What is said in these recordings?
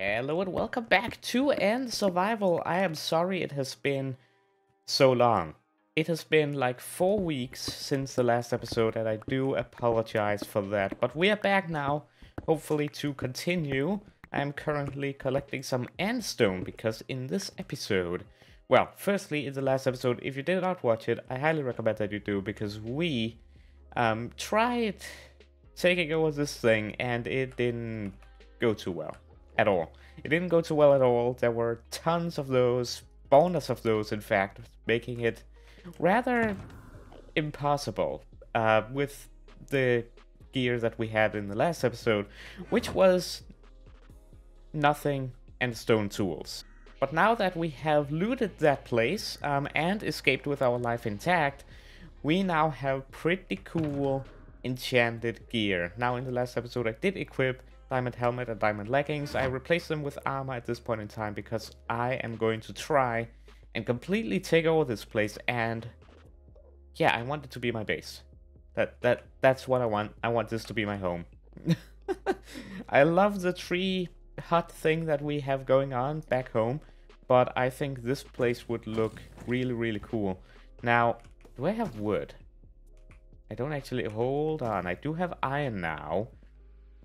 Hello and welcome back to End Survival. I am sorry it has been so long. It has been like four weeks since the last episode and I do apologize for that. But we are back now, hopefully to continue. I am currently collecting some Endstone because in this episode... Well, firstly, in the last episode, if you did not watch it, I highly recommend that you do because we um, tried taking over this thing and it didn't go too well at all. It didn't go too well at all. There were tons of those, bonus of those, in fact, making it rather impossible uh, with the gear that we had in the last episode, which was nothing and stone tools. But now that we have looted that place um, and escaped with our life intact, we now have pretty cool enchanted gear. Now in the last episode I did equip diamond helmet and diamond leggings. I replaced them with armor at this point in time because I am going to try and completely take over this place and yeah, I want it to be my base. That that that's what I want. I want this to be my home. I love the tree hut thing that we have going on back home, but I think this place would look really really cool. Now, do I have wood? I don't actually... Hold on. I do have iron now.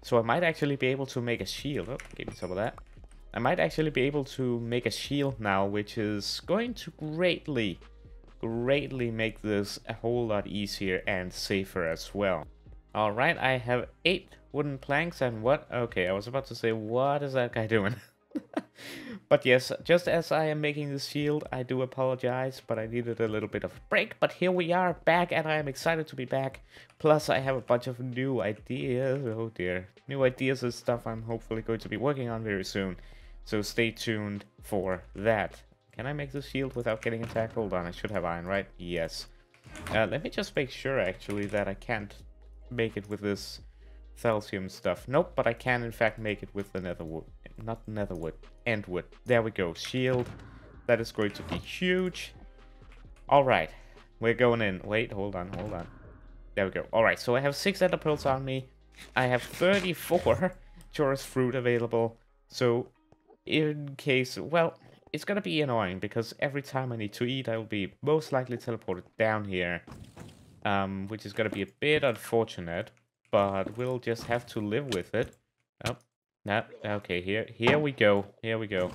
So I might actually be able to make a shield. Oh, give me some of that. I might actually be able to make a shield now, which is going to greatly, greatly make this a whole lot easier and safer as well. Alright, I have eight wooden planks and what? Okay, I was about to say, what is that guy doing? But yes, just as I am making this shield, I do apologize, but I needed a little bit of a break. But here we are back, and I am excited to be back. Plus, I have a bunch of new ideas. Oh dear. New ideas and stuff I'm hopefully going to be working on very soon. So stay tuned for that. Can I make this shield without getting attacked? Hold on, I should have iron, right? Yes. Uh, let me just make sure, actually, that I can't make it with this Thallasium stuff. Nope, but I can, in fact, make it with the nether wood not netherwood, endwood. There we go, shield. That is going to be huge. Alright, we're going in. Wait, hold on, hold on. There we go. Alright, so I have 6 ender pearls on me. I have 34 Chorus fruit available. So, in case, well, it's gonna be annoying because every time I need to eat, I will be most likely teleported down here. Um, which is gonna be a bit unfortunate, but we'll just have to live with it. Oh, no, okay, here here we go. Here we go.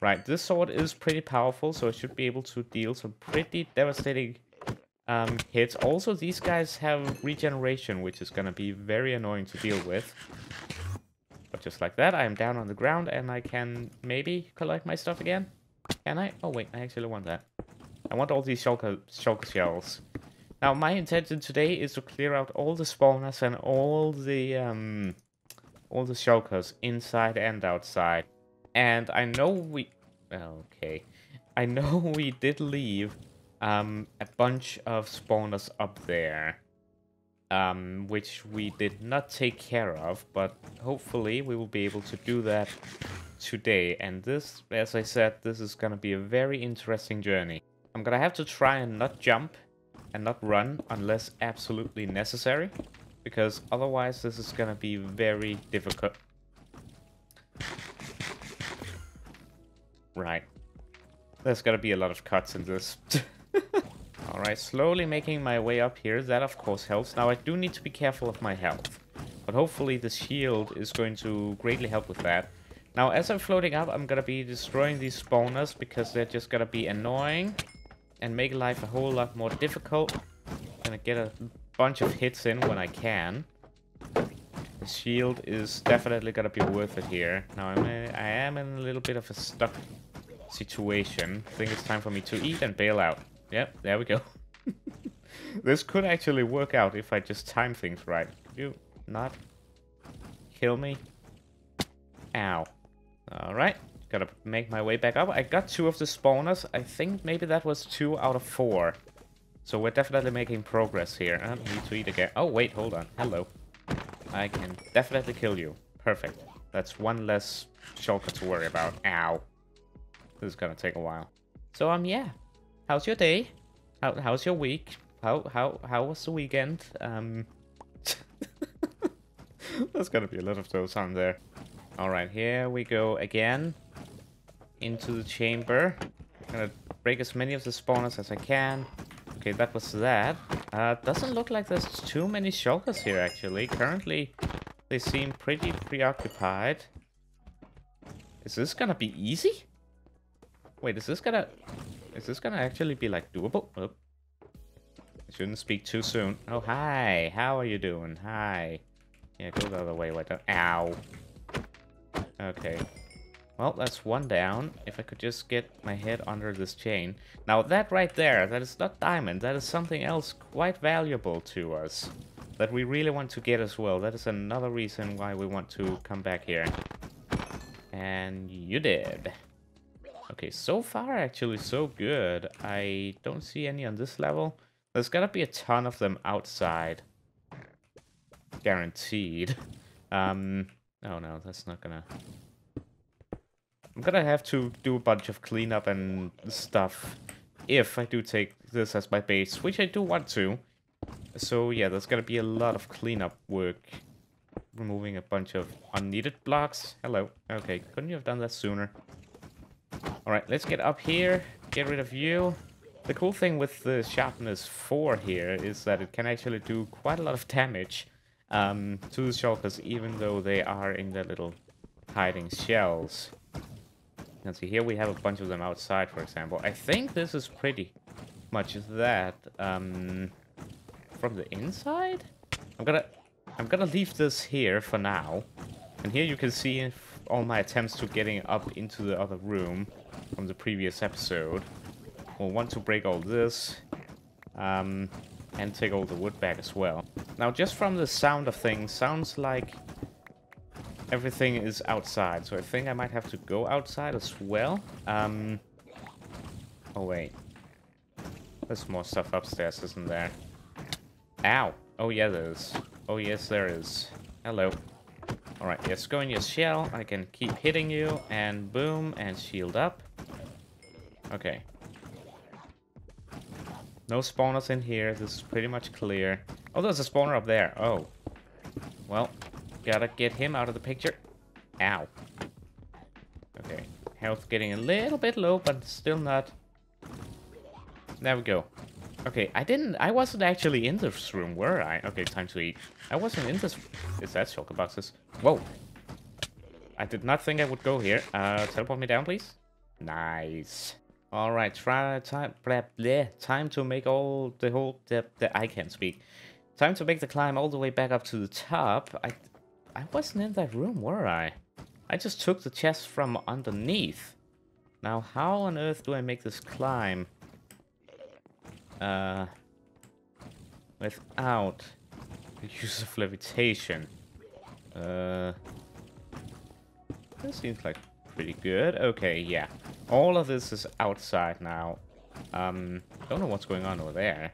Right, this sword is pretty powerful, so it should be able to deal some pretty devastating um, hits. Also, these guys have regeneration, which is going to be very annoying to deal with. But just like that, I am down on the ground, and I can maybe collect my stuff again. Can I? Oh, wait, I actually want that. I want all these shulker, shulker shells. Now, my intention today is to clear out all the spawners and all the... Um, all the shulkers inside and outside. And I know we... Okay. I know we did leave um, a bunch of spawners up there. Um, which we did not take care of, but hopefully we will be able to do that today. And this, as I said, this is going to be a very interesting journey. I'm going to have to try and not jump and not run unless absolutely necessary because otherwise this is gonna be very difficult. Right. There's gonna be a lot of cuts in this. Alright, slowly making my way up here. That of course helps. Now I do need to be careful of my health. But hopefully the shield is going to greatly help with that. Now as I'm floating up, I'm gonna be destroying these spawners because they're just gonna be annoying and make life a whole lot more difficult. Gonna get a bunch of hits in when I can. The shield is definitely gonna be worth it here. Now I'm a, I am in a little bit of a stuck situation. I think it's time for me to eat and bail out. Yep, there we go. this could actually work out if I just time things right. You not kill me? Ow. Alright, gotta make my way back up. I got two of the spawners. I think maybe that was two out of four. So we're definitely making progress here. I need to eat again. Oh, wait, hold on. Hello. I can definitely kill you. Perfect. That's one less shulker to worry about. Ow. This is gonna take a while. So, um, yeah. How's your day? How, how's your week? How, how, how was the weekend? Um... There's gonna be a lot of those on there. Alright, here we go again. Into the chamber. Gonna break as many of the spawners as I can. Okay, that was that. Uh, doesn't look like there's too many shulkers here, actually. Currently, they seem pretty preoccupied. Is this gonna be easy? Wait, is this gonna... Is this gonna actually be, like, doable? Oh. I shouldn't speak too soon. Oh, hi. How are you doing? Hi. Yeah, go the other way. Wait, don't... Ow. Okay. Well, that's one down. If I could just get my head under this chain. Now, that right there, that is not diamond. That is something else quite valuable to us. That we really want to get as well. That is another reason why we want to come back here. And you did. Okay, so far actually so good. I don't see any on this level. There's gotta be a ton of them outside. Guaranteed. Um, oh no, that's not gonna... I'm gonna have to do a bunch of cleanup and stuff if I do take this as my base, which I do want to. So yeah, there's gonna be a lot of cleanup work. Removing a bunch of unneeded blocks. Hello. Okay, couldn't you have done that sooner? Alright, let's get up here, get rid of you. The cool thing with the sharpness 4 here is that it can actually do quite a lot of damage um, to the shulkers, even though they are in their little hiding shells. And see, here we have a bunch of them outside, for example. I think this is pretty much that. Um, from the inside? I'm gonna, I'm gonna leave this here for now. And here you can see all my attempts to getting up into the other room from the previous episode. We'll want to break all this. Um, and take all the wood back as well. Now, just from the sound of things, sounds like everything is outside. So I think I might have to go outside as well. Um, oh, wait. There's more stuff upstairs, isn't there? Ow. Oh, yeah, there is. Oh, yes, there is. Hello. Alright, yes, go in your shell. I can keep hitting you, and boom, and shield up. Okay. No spawners in here. This is pretty much clear. Oh, there's a spawner up there. Oh. Well, Gotta get him out of the picture. Ow. Okay. Health getting a little bit low, but still not. There we go. Okay, I didn't... I wasn't actually in this room, were I? Okay, time to eat. I wasn't in this... Is that shulker boxes? Whoa. I did not think I would go here. Uh, teleport me down, please. Nice. All right, try time. Blah, blah, time to make all the whole. The, the I can't speak. Time to make the climb all the way back up to the top. I I wasn't in that room, were I? I just took the chest from underneath. Now, how on earth do I make this climb? Uh, without the use of levitation. Uh, this seems like pretty good. Okay, yeah. All of this is outside now. Um, don't know what's going on over there.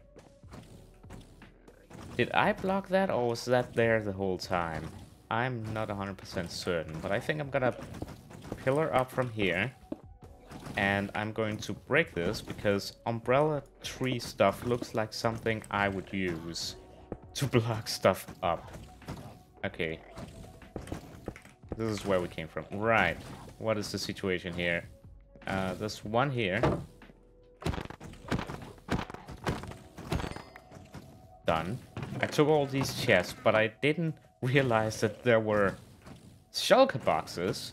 Did I block that or was that there the whole time? I'm not 100% certain, but I think I'm gonna pillar up from here. And I'm going to break this because umbrella tree stuff looks like something I would use to block stuff up. Okay. This is where we came from. Right. What is the situation here? Uh, there's one here. Done. I took all these chests, but I didn't realized that there were shulker boxes.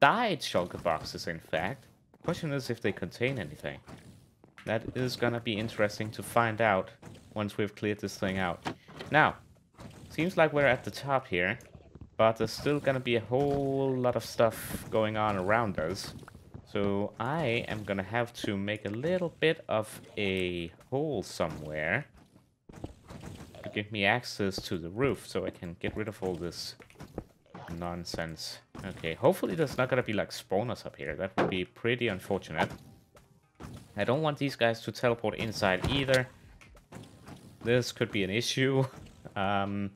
Dyed shulker boxes, in fact. Question is if they contain anything. That is gonna be interesting to find out once we've cleared this thing out. Now, seems like we're at the top here, but there's still gonna be a whole lot of stuff going on around us. So I am gonna have to make a little bit of a hole somewhere give me access to the roof so I can get rid of all this nonsense. Okay, hopefully there's not gonna be like spawners up here. That would be pretty unfortunate. I don't want these guys to teleport inside either. This could be an issue. Um,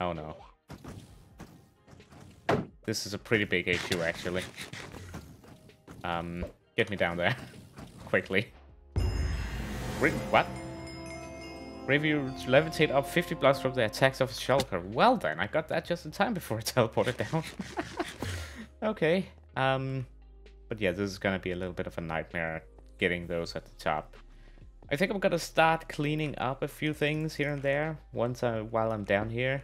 oh no. This is a pretty big issue, actually. Um, get me down there. Quickly. What? Review levitate up 50 blocks from the attacks of Shulker. Well then, I got that just in time before I teleported down. okay. Um, but yeah, this is gonna be a little bit of a nightmare getting those at the top. I think I'm gonna start cleaning up a few things here and there once I, while I'm down here.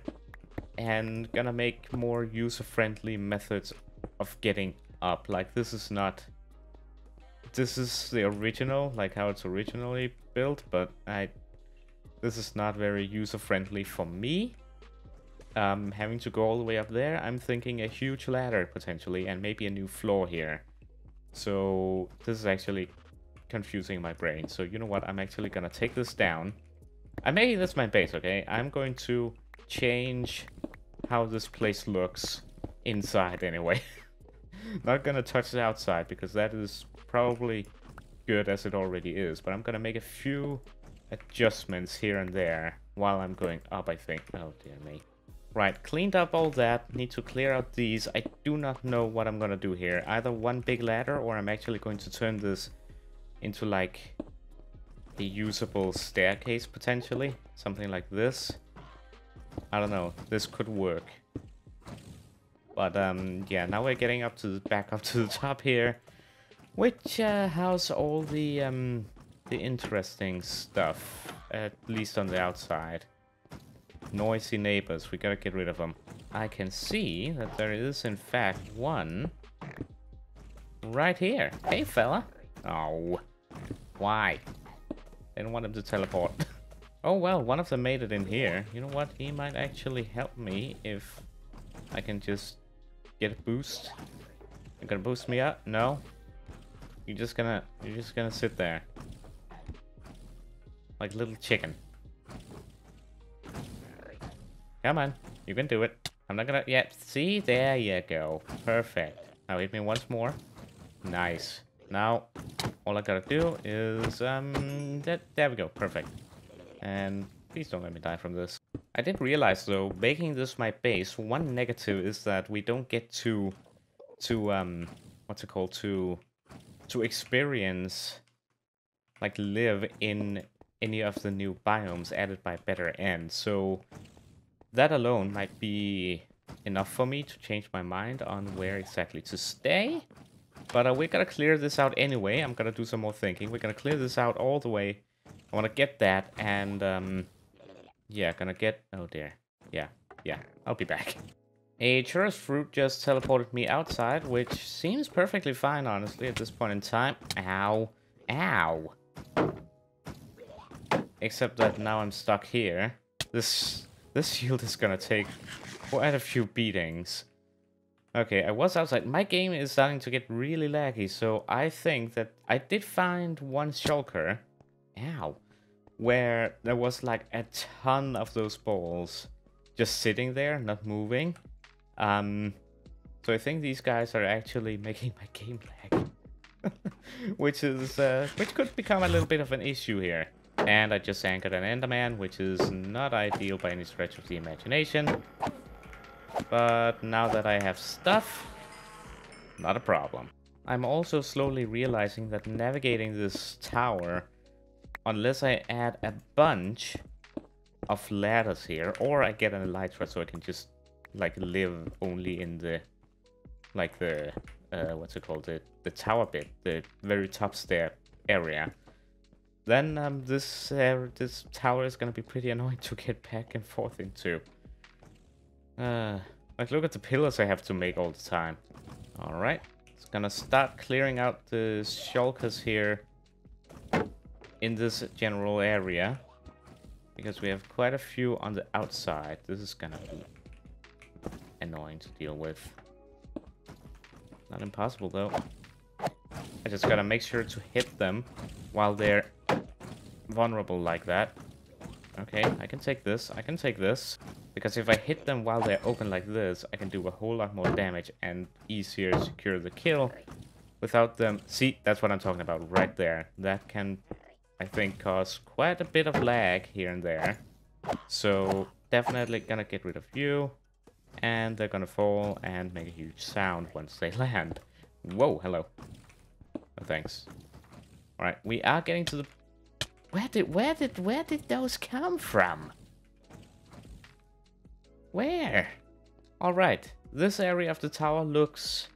And gonna make more user-friendly methods of getting up. Like this is not... This is the original, like how it's originally built, but I this is not very user-friendly for me. Um, having to go all the way up there, I'm thinking a huge ladder potentially, and maybe a new floor here. So this is actually confusing my brain. So you know what, I'm actually gonna take this down. I'm making this my base, okay? I'm going to change how this place looks inside anyway. Not gonna touch the outside because that is probably good as it already is, but I'm gonna make a few adjustments here and there while I'm going up, I think. Oh, dear me. Right, cleaned up all that. Need to clear out these. I do not know what I'm gonna do here. Either one big ladder or I'm actually going to turn this into like a usable staircase potentially. Something like this. I don't know. This could work. But um, yeah, now we're getting up to the, back up to the top here. Which uh, has all the um, the interesting stuff, at least on the outside. Noisy neighbors, we gotta get rid of them. I can see that there is in fact one right here. Hey fella. Oh, why? Didn't want him to teleport. oh well, one of them made it in here. You know what? He might actually help me if I can just get a boost. You're gonna boost me up? No? You're just gonna you're just gonna sit there. Like little chicken. Come on. You can do it. I'm not gonna... Yeah, see? There you go. Perfect. Now hit me once more. Nice. Now, all I gotta do is... um, that, There we go. Perfect. And please don't let me die from this. I did realize, though, making this my base, one negative is that we don't get to... To, um... What's it called? To... To experience... Like, live in any of the new biomes added by Better End. So that alone might be enough for me to change my mind on where exactly to stay. But uh, we're gonna clear this out anyway. I'm gonna do some more thinking. We're gonna clear this out all the way. I wanna get that and um, yeah, gonna get, oh dear. Yeah, yeah, I'll be back. A Chorus fruit just teleported me outside, which seems perfectly fine, honestly, at this point in time. Ow. Ow. Except that now I'm stuck here. This this shield is gonna take quite a few beatings. Okay, I was outside. My game is starting to get really laggy, so I think that I did find one shulker. Ow. Where there was like a ton of those balls just sitting there, not moving. Um, so I think these guys are actually making my game lag. which is, uh, which could become a little bit of an issue here. And I just anchored an Enderman, which is not ideal by any stretch of the imagination. But now that I have stuff, not a problem. I'm also slowly realizing that navigating this tower, unless I add a bunch of ladders here, or I get an elytra so I can just like live only in the like the uh, what's it called the the tower bit, the very top stair area then um, this uh, this tower is gonna be pretty annoying to get back and forth into. Uh, like look at the pillars I have to make all the time. All right, it's gonna start clearing out the shulkers here in this general area because we have quite a few on the outside. This is gonna be annoying to deal with. Not impossible though. I just gotta make sure to hit them while they're vulnerable like that. Okay, I can take this. I can take this. Because if I hit them while they're open like this, I can do a whole lot more damage and easier secure the kill without them... See, that's what I'm talking about right there. That can, I think, cause quite a bit of lag here and there. So, definitely gonna get rid of you. And they're gonna fall and make a huge sound once they land. Whoa, hello. Oh, thanks. Alright, we are getting to the Where did where did where did those come from? Where? Alright, this area of the tower looks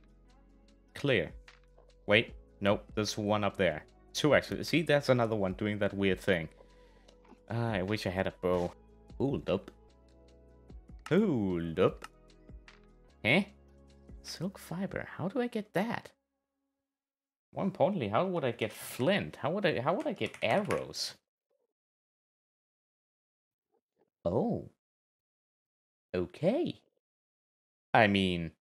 clear. Wait, nope, there's one up there. Two actually. See, that's another one doing that weird thing. Uh, I wish I had a bow. Hold up. Hold up. Eh? Silk fiber. How do I get that? More importantly, how would I get flint? How would I how would I get arrows? Oh. Okay. I mean...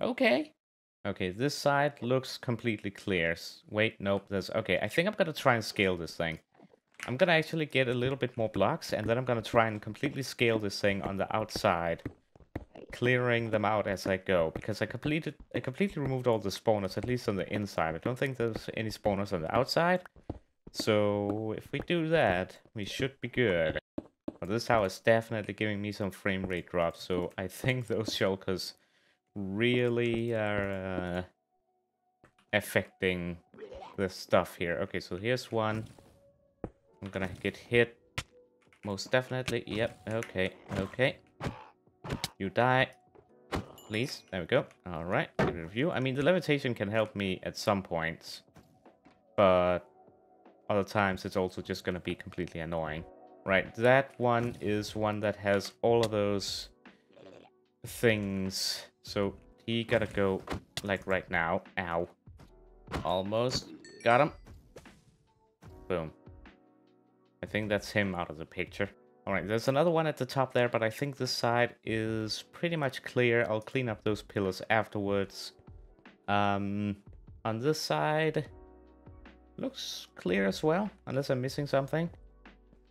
Okay. Okay, this side looks completely clear. Wait, nope, there's... Okay, I think I'm gonna try and scale this thing. I'm gonna actually get a little bit more blocks, and then I'm gonna try and completely scale this thing on the outside. Clearing them out as I go, because I completed I completely removed all the spawners, at least on the inside. I don't think there's any spawners on the outside. So, if we do that, we should be good. But this tower is definitely giving me some frame rate drops, so I think those shulkers really are uh, affecting the stuff here. Okay, so here's one. I'm gonna get hit. Most definitely. Yep, okay, okay. You die. Please. There we go. Alright, good review. I mean, the levitation can help me at some points. But other times it's also just gonna be completely annoying. Right, that one is one that has all of those things. So he gotta go like right now. Ow. Almost. Got him. Boom. I think that's him out of the picture. Alright, there's another one at the top there, but I think this side is pretty much clear. I'll clean up those pillars afterwards. Um, on this side, looks clear as well, unless I'm missing something.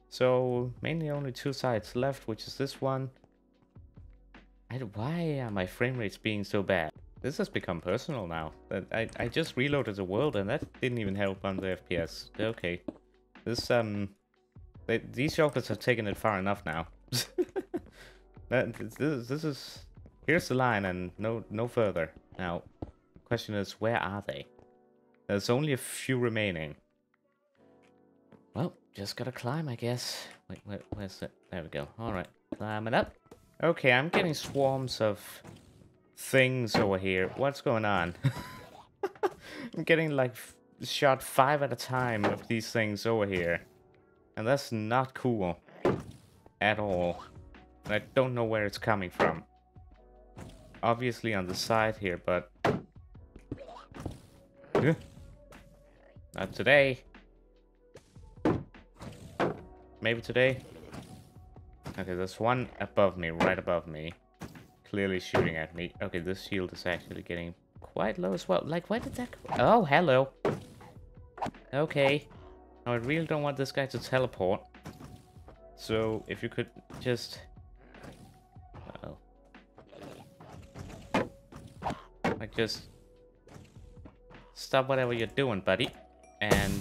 So mainly only two sides left, which is this one. And why are my frame rates being so bad? This has become personal now. I, I just reloaded the world and that didn't even help on the FPS. Okay. This, um... They, these shulkers have taken it far enough now. that, this, this is... Here's the line and no, no further. Now, question is, where are they? There's only a few remaining. Well, just gotta climb, I guess. Wait, where, where's it? There we go. Alright, climbing up. Okay, I'm getting swarms of things over here. What's going on? I'm getting, like, shot five at a time of these things over here. And that's not cool. At all. I don't know where it's coming from. Obviously on the side here, but... Not today. Maybe today? Okay, there's one above me, right above me. Clearly shooting at me. Okay, this shield is actually getting quite low as well. Like, why did that... Oh, hello. Okay. Now, I really don't want this guy to teleport. So, if you could just... Oh Like, just... Stop whatever you're doing, buddy. And...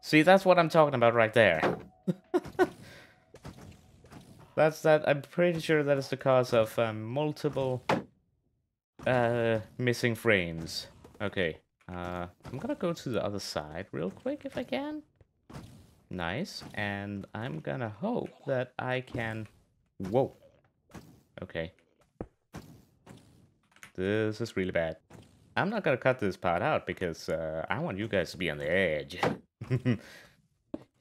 See, that's what I'm talking about right there. That's that. I'm pretty sure that is the cause of um, multiple uh, missing frames. Okay. Uh, I'm gonna go to the other side real quick if I can. Nice. And I'm gonna hope that I can... Whoa. Okay. This is really bad. I'm not gonna cut this part out because uh, I want you guys to be on the edge. is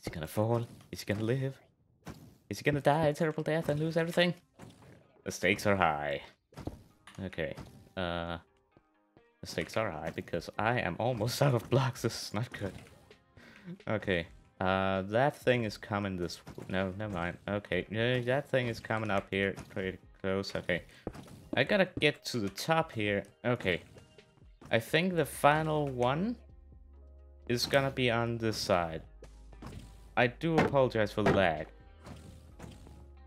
he gonna fall? Is he gonna live? Is he gonna die a terrible death and lose everything? The stakes are high. Okay. Uh, the stakes are high because I am almost out of blocks. This is not good. Okay. Uh, that thing is coming this... No, never mind. Okay. That thing is coming up here pretty close. Okay. I gotta get to the top here. Okay. I think the final one is gonna be on this side. I do apologize for the lag.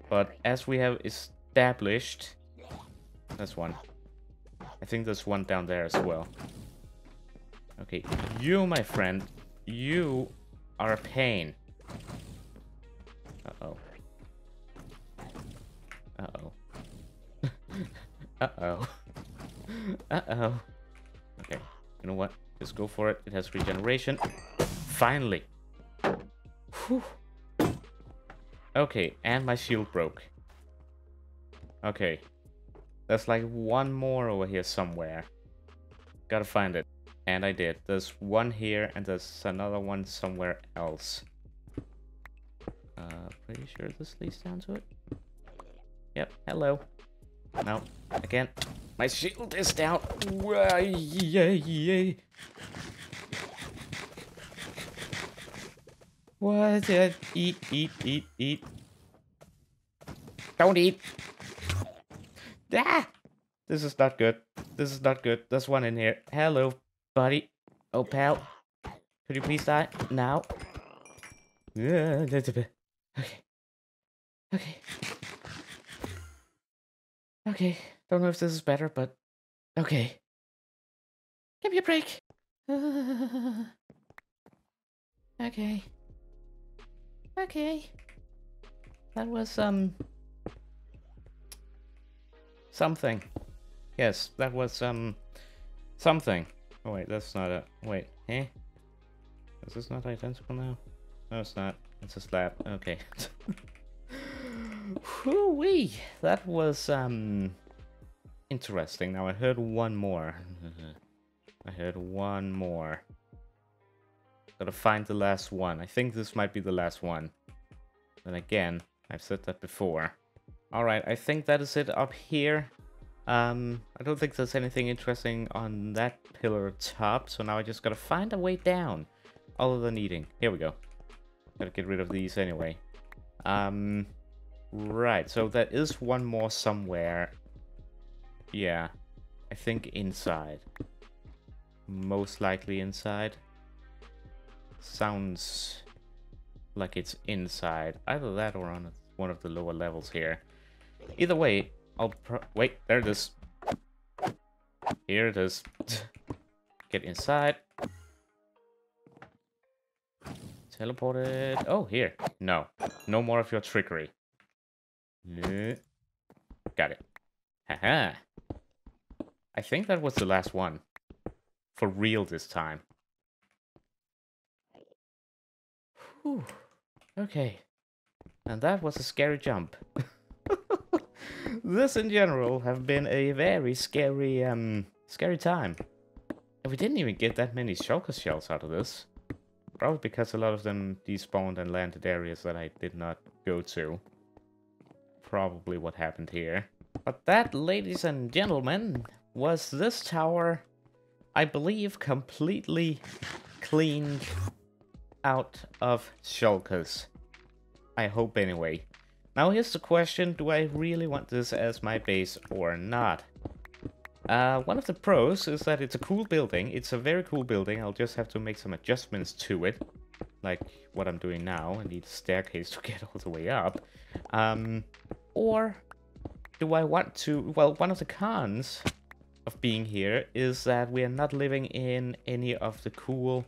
But as we have established... That's one. I think there's one down there as well. Okay, you, my friend, you are a pain. Uh-oh. Uh-oh. Uh-oh. Uh-oh. Okay, you know what? Just go for it. It has regeneration. Finally. Whew. Okay, and my shield broke. Okay. There's like one more over here somewhere. Gotta find it. And I did. There's one here and there's another one somewhere else. Uh, pretty sure this leads down to it. Yep, hello. No, again. My shield is down. Yay, What? Uh, eat, eat, eat, eat. Don't eat. Ah! This is not good. This is not good. There's one in here. Hello, buddy. Oh, pal. Could you please die? Now. Yeah, a little bit. Okay. Okay. Okay. Don't know if this is better, but... Okay. Give me a break. okay. Okay. That was, um... Something. Yes, that was, um... Something. Oh, wait, that's not a... Wait, eh? Is this not identical now? No, it's not. It's a slab. Okay. Whoo-wee! That was, um... Interesting. Now, I heard one more. I heard one more. Gotta find the last one. I think this might be the last one. And again, I've said that before. Alright, I think that is it up here. Um, I don't think there's anything interesting on that pillar top, so now I just gotta find a way down. Other than eating. Here we go. Gotta get rid of these anyway. Um, right, so there is one more somewhere. Yeah, I think inside. Most likely inside. Sounds like it's inside. Either that or on one of the lower levels here. Either way, I'll wait, there it is. Here it is. Get inside. Teleported. Oh, here. No. No more of your trickery. Got it. Haha. I think that was the last one. For real this time. Whew. Okay. And that was a scary jump. this in general have been a very scary, um, scary time. And we didn't even get that many shulker shells out of this. Probably because a lot of them despawned and landed areas that I did not go to. Probably what happened here. But that, ladies and gentlemen, was this tower, I believe, completely cleaned out of shulkers. I hope anyway. Now here's the question, do I really want this as my base or not? Uh, one of the pros is that it's a cool building. It's a very cool building. I'll just have to make some adjustments to it. Like what I'm doing now. I need a staircase to get all the way up. Um, or do I want to... Well, one of the cons of being here is that we are not living in any of the cool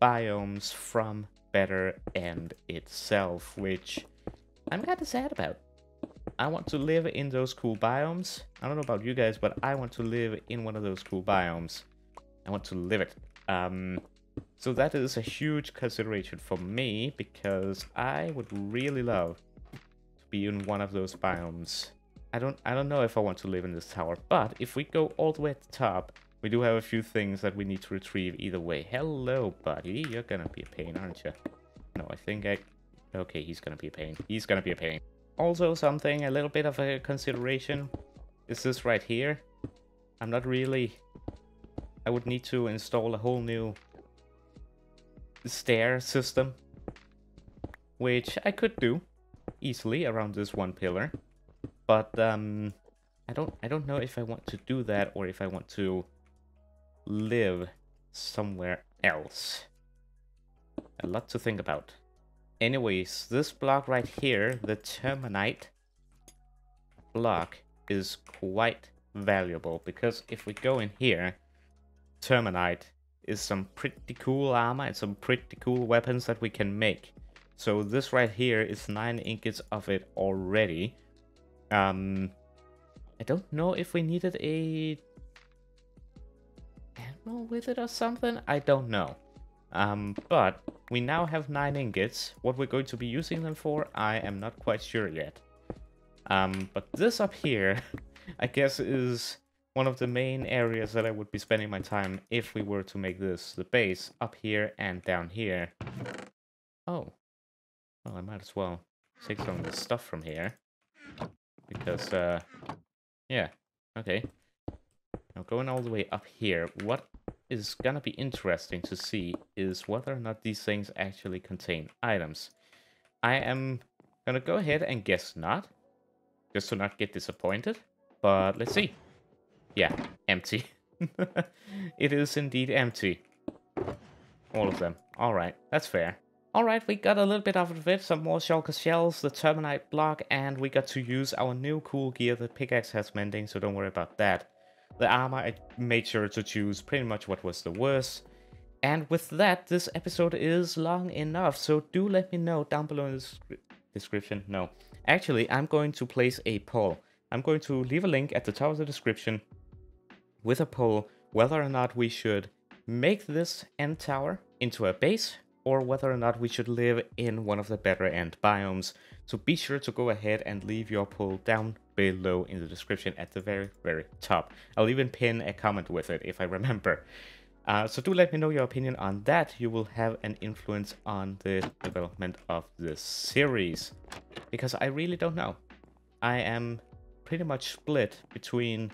biomes from Better End itself, which I'm kind of sad about. I want to live in those cool biomes. I don't know about you guys, but I want to live in one of those cool biomes. I want to live it. Um, so that is a huge consideration for me, because I would really love to be in one of those biomes. I don't I don't know if I want to live in this tower, but if we go all the way at the top, we do have a few things that we need to retrieve either way. Hello, buddy. You're gonna be a pain, aren't you? No, I think I... Okay, he's gonna be a pain. He's gonna be a pain. Also something, a little bit of a consideration, is this right here. I'm not really... I would need to install a whole new stair system, which I could do easily around this one pillar. But um, I don't I don't know if I want to do that or if I want to live somewhere else. A lot to think about. Anyways, this block right here, the Terminite block, is quite valuable because if we go in here, Terminite is some pretty cool armor and some pretty cool weapons that we can make. So this right here is 9 ingots of it already. Um, I don't know if we needed a with it or something. I don't know. Um, but We now have 9 ingots. What we're going to be using them for, I am not quite sure yet. Um, but this up here, I guess is one of the main areas that I would be spending my time if we were to make this the base up here and down here. Oh, well, I might as well take some of the stuff from here. Because, uh, yeah, okay. Now going all the way up here, what is gonna be interesting to see is whether or not these things actually contain items. I am gonna go ahead and guess not, just to not get disappointed, but let's see. Yeah, empty. it is indeed empty. All of them. Alright, that's fair. Alright, we got a little bit out of it, some more shulker shells, the terminite block, and we got to use our new cool gear the pickaxe has mending, so don't worry about that. The armor, I made sure to choose pretty much what was the worst. And with that, this episode is long enough, so do let me know down below in the description. No, actually, I'm going to place a poll. I'm going to leave a link at the top of the description with a poll whether or not we should make this end tower into a base or whether or not we should live in one of the better end biomes. So be sure to go ahead and leave your poll down below in the description at the very, very top. I'll even pin a comment with it if I remember. Uh, so do let me know your opinion on that. You will have an influence on the development of this series. Because I really don't know. I am pretty much split between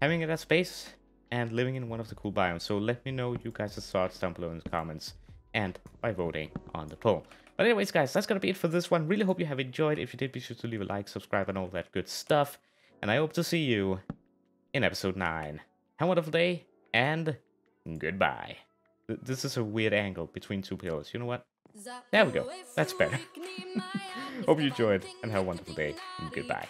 having it as space and living in one of the cool biomes. So let me know you guys' thoughts down below in the comments and by voting on the poll. But anyways, guys, that's going to be it for this one. Really hope you have enjoyed. If you did, be sure to leave a like, subscribe, and all that good stuff. And I hope to see you in episode 9. Have a wonderful day, and goodbye. This is a weird angle between two pillars. You know what? There we go. That's better. hope you enjoyed, and have a wonderful day. Goodbye.